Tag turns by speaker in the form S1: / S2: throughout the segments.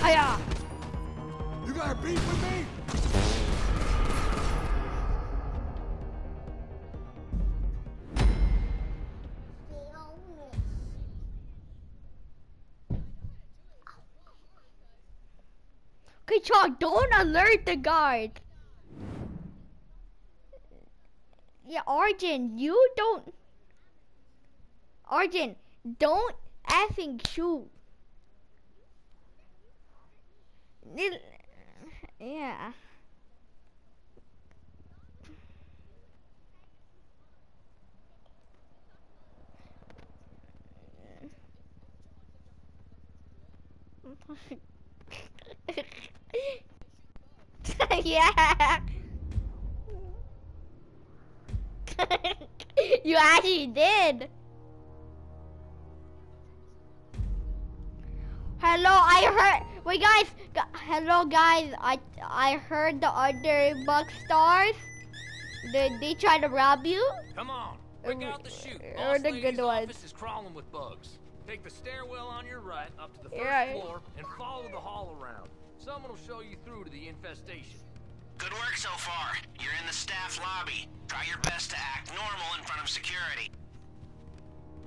S1: Hiya!
S2: You got a beef with me?
S1: Okay, Chalk, don't alert the guard. Yeah, Arjun, you don't. Arjun, don't effing shoot. Yeah. yeah. you actually did. Hello, I heard. Wait, guys. gu- Hello, guys. I I heard the other bug stars. Did they try to rob you?
S3: Come on, break out the chute.
S1: Or
S3: Boss
S1: the
S3: lady's
S1: good ones.
S3: office is crawling with bugs. Take the stairwell on your right up to the first
S1: Yeah.
S3: floor and follow the hall around. Someone will show you through to the infestation.
S4: Good work so far. You're in the staff lobby. Try your best to act normal in front of security.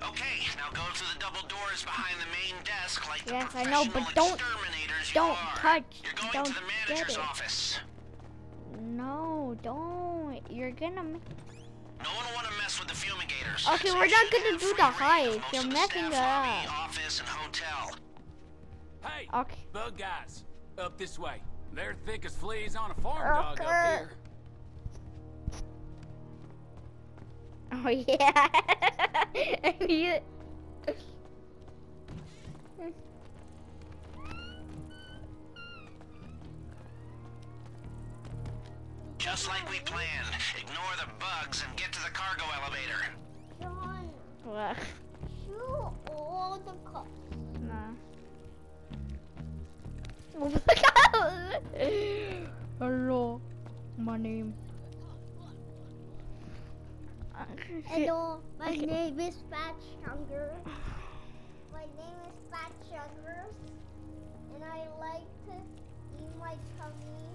S4: Okay, now go through the double doors behind the main desk like the
S1: Yes, I know, but don't-
S4: exterminators
S1: don't
S4: are.
S1: touch,
S4: You're going
S1: don't
S4: to the
S1: get
S4: manager's
S1: it.
S4: office.
S1: No, don't. You're gonna. ma-
S4: No one will want to mess with the fumigators.
S1: Okay,
S4: so
S1: we're not gonna do the
S4: reign of
S1: heist.
S4: most
S1: You're
S4: the
S1: messing it up.
S4: office, and hotel.
S3: Hey,
S1: Okay.
S3: bug guys, up this way. They're thick as fleas on a farm dog up here.
S1: Oh yeah. I knew it.
S4: Just like we planned. Ignore the bugs and get to the cargo elevator.
S5: John,
S1: What?
S5: shoot all the cops.
S1: Nah. Hello, my name.
S5: Hello, my
S1: Okay.
S5: name is Pat Sugar. My name is Pat Sugar, and I like to eat my tummy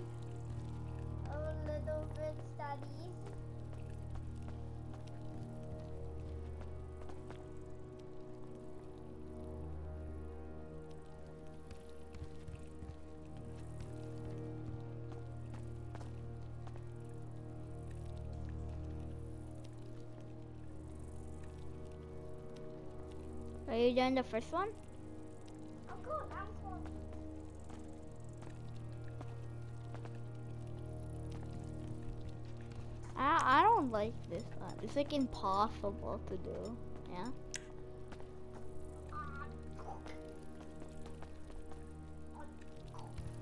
S5: a little bit studies.
S1: Are you done the first one?
S5: Oh, I'm cool.
S1: I I don't like this one. It's like impossible to do. Yeah.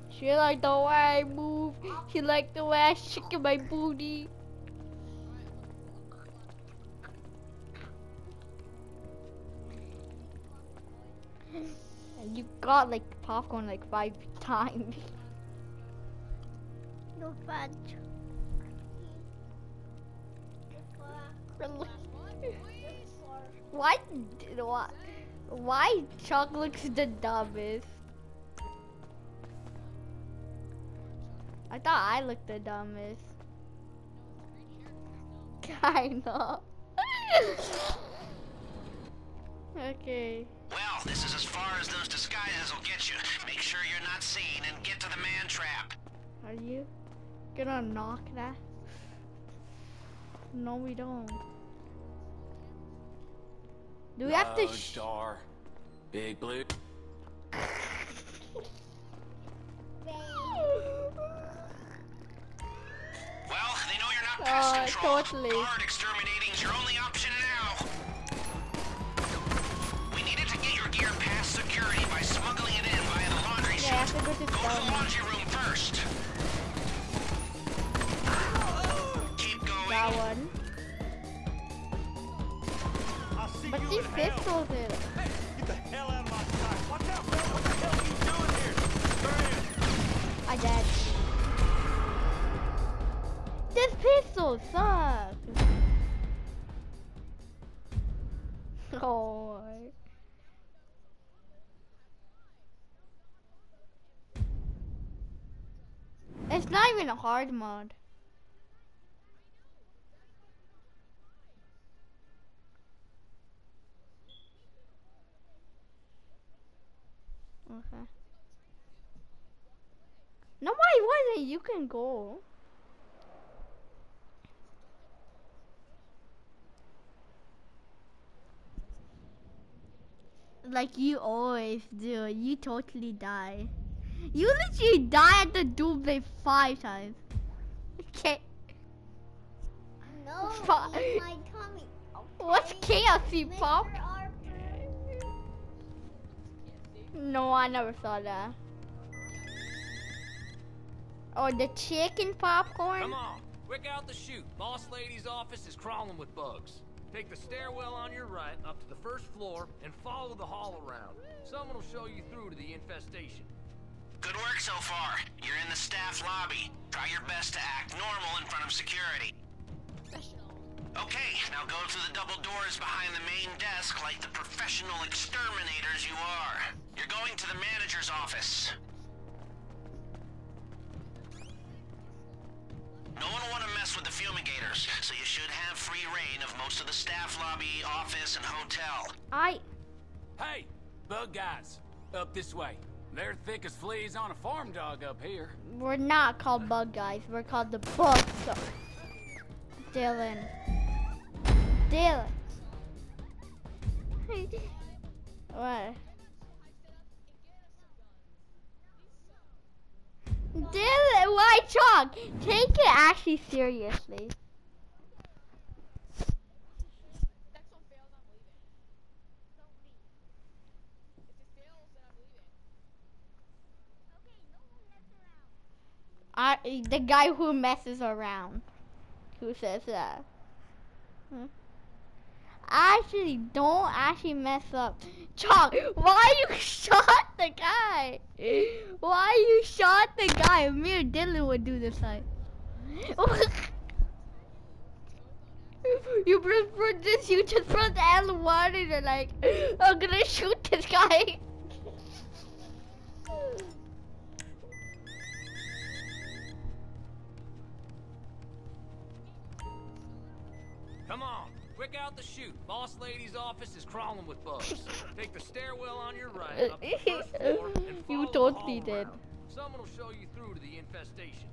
S1: She like the way I move. She like the way I shake my booty. You got like popcorn like five times.
S5: No bad.
S1: Why? Why? Why Chuck looks the dumbest? I thought I looked the dumbest. Kinda. okay.
S4: Well, this is as far as those disguises will get you. Make sure you're not seen and get to the man trap.
S1: Are you gonna knock that? No, we don't. Do we have to?
S3: Large
S1: Sh-
S3: door, big blue.
S4: Well, they know you're not
S1: Uh,
S4: pest control.
S1: totally.
S4: Guard exterminating's your only option Laundry room first. Keep going.
S1: that one. But pistols are.
S2: Get the hell out of my sight. Watch out, bro. What the hell are you doing here?
S1: I dead. This pistol sucks. Oh. A hard mode. Okay. No, why wasn't? You can go. Like you always do. You totally die. You literally die at the double five times. Okay.
S5: No,
S1: Fuck.
S5: eat my tummy.
S1: What's
S5: okay?
S1: KFC
S5: Mr.
S1: pop? No, I never saw that. Oh, the chicken popcorn?
S3: Come on, quick out the chute. Boss lady's office is crawling with bugs. Take the stairwell on your right up to the first floor and follow the hall around. Someone will show you through to the infestation.
S4: Good work so far. You're in the staff lobby. Try your best to act normal in front of security. Okay, now go through the double doors behind the main desk like the professional exterminators you are. You're going to the manager's office. No one will want to mess with the fumigators, so you should have free reign of most of the staff lobby, office, and hotel.
S1: I.
S6: Hey, bug guys, up this way. They're thick as fleas on a farm dog up here.
S1: We're not called bug guys. We're called the bug stars. Dylan. Dylan. what? Dylan, why chalk? Take it actually seriously.
S7: Next one fails, I'm leaving. Don't leave. If it fails, then I'm leaving.
S5: Okay, no one mess around.
S1: I, the guy who messes around. Who says that? Hmm? Actually, don't actually mess up. Chalk, why you shot the guy? Why you shot the guy? Me or Dylan would do this like. you press for this, you just press L1 and you're like, I'm gonna shoot this guy.
S3: on, out the chute. Boss lady's office is crawling with bugs. Take the stairwell on your right up the first floor and
S1: You
S3: follow the
S1: totally
S3: hall
S1: did.
S3: around. Someone will show you through to the infestation.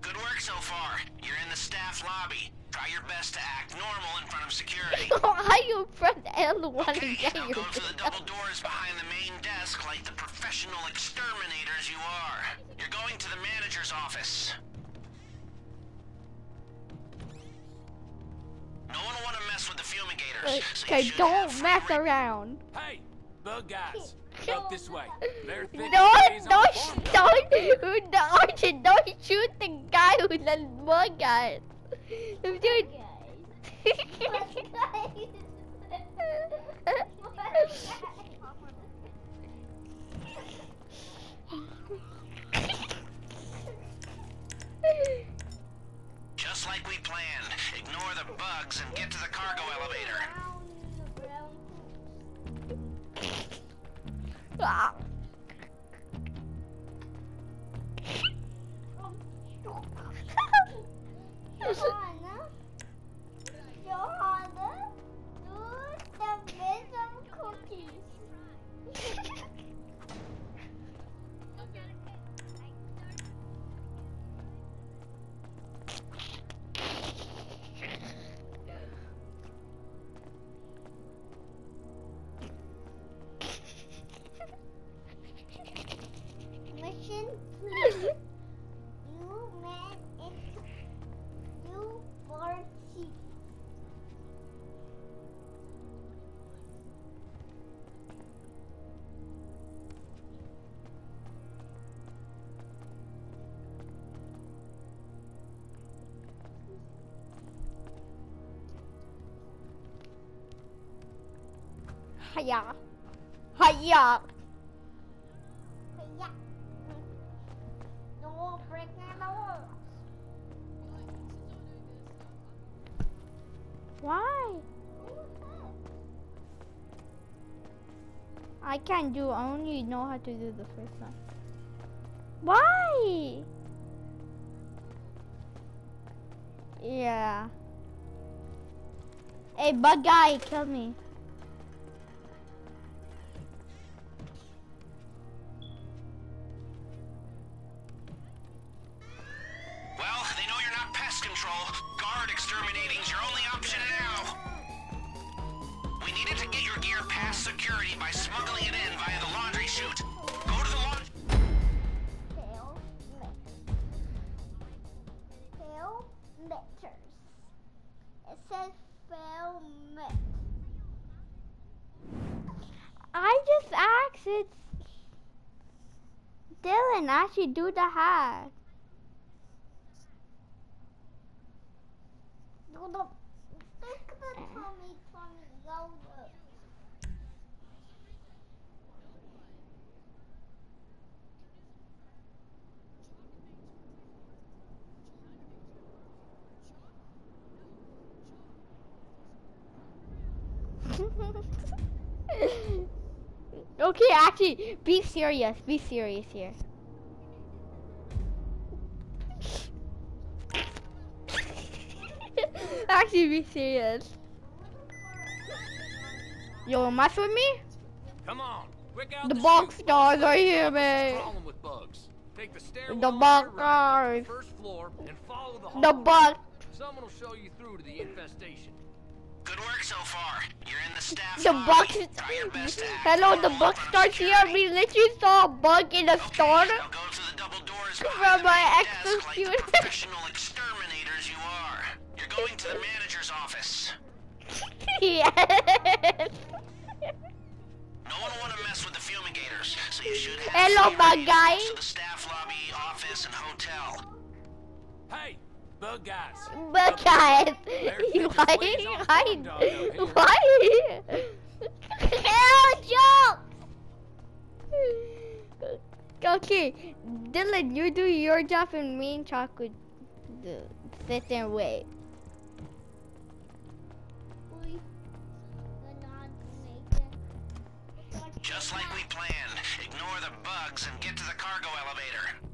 S4: Good work so far. You're in the staff lobby. Try your best to act normal in front of security.
S1: Why you press L1
S4: Okay,
S1: again?
S4: now
S1: you
S4: go through the
S1: bitch?
S4: double doors behind the main desk like the professional exterminators you are. You're going to the manager's office. No one will want to mess with the fumigators. so you
S1: Okay, don't mess
S4: reign.
S1: around.
S6: Hey, bug guys, up this way. They're thick as
S1: Don't,
S6: fleas on a
S1: don't,
S6: farm
S1: don't, don't, don't shoot the guy who's the bug guy. Dude.
S4: and get to the cargo
S1: Hiya. Hiya.
S5: Yeah. No breaking the rules.
S1: Why? I can't do. I only know how to do the first one. Why? Yeah. Hey, bug guy, kill me.
S4: Control. Guard exterminating's your only option now. We needed to get your gear past security by smuggling it in via the laundry chute. Go to the laundry.
S5: Tail mixers. It says fail mix.
S1: I just asked it. Dylan actually do the hack.
S5: No, no. Think yellow.
S1: okay, actually, be serious. Be serious here. actually, be serious. Yo, mess with me?
S3: Come on, quick out
S1: The
S3: the,
S1: box
S3: chute.
S1: stars are here, man.
S3: crawling with bugs. Take the stairwell
S1: The
S3: on
S1: box
S3: right
S1: stars.
S3: the first floor and follow the hall
S1: The
S3: around.
S1: bug.
S3: Someone will show you through to the infestation.
S4: Good work so far. You're in the staff
S1: The
S4: lobby.
S1: box.
S4: Try your best to act
S1: Hello, the
S4: normal
S1: book
S4: in front of
S1: starts here.
S4: security.
S1: We literally saw a bug in the
S4: Okay,
S1: store.
S4: go to the double doors
S1: From my
S4: main
S1: ex's
S4: desk like professional exterminators you are. You're going to the manager's office.
S1: yes.
S4: No one want to mess with the fumigators, so you should have
S1: Hello, bug
S4: in
S1: guy.
S4: most of the staff lobby, office, and hotel.
S6: Hey, bug guys.
S1: But guys, why? Why?
S6: corn dog out here.
S1: Why? Hell, jokes. Okay, Dylan, you do your job and me and Chocolate do- uh, sit there and wait.
S4: Just like we planned. Ignore the bugs and get to the cargo elevator.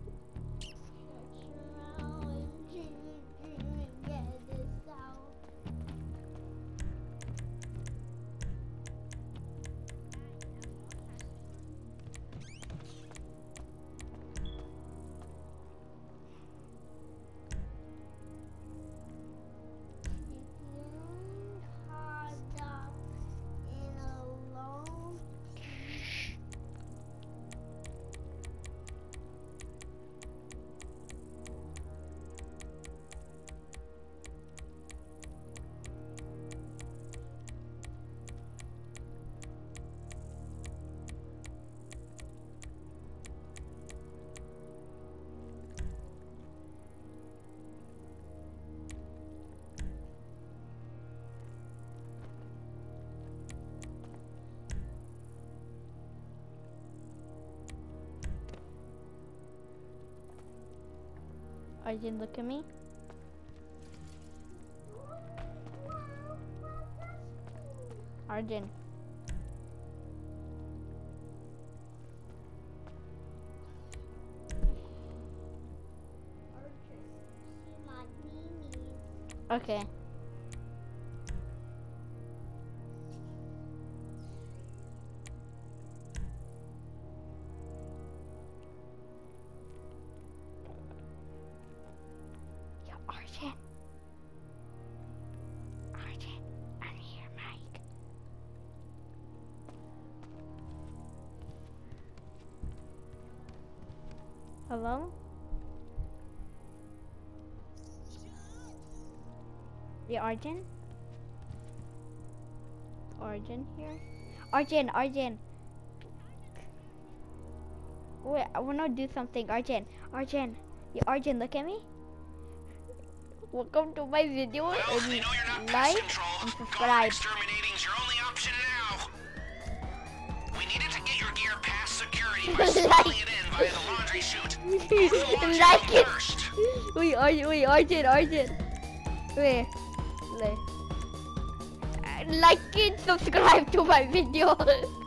S1: Arjun, look at me. Arjun. Okay. Hello? Yeah, Arjun? Arjun here? Arjun, Arjun. Wait, I wanna do something. Arjun, Arjun. Yeah, Arjun, look at me. Welcome to my video
S4: Well,
S1: and
S4: they know you're not
S1: like and subscribe.
S4: exterminating's it
S1: like it. Wait, Arjun, wait, Arjun, Arjun. Wait, wait. Like and subscribe to my video.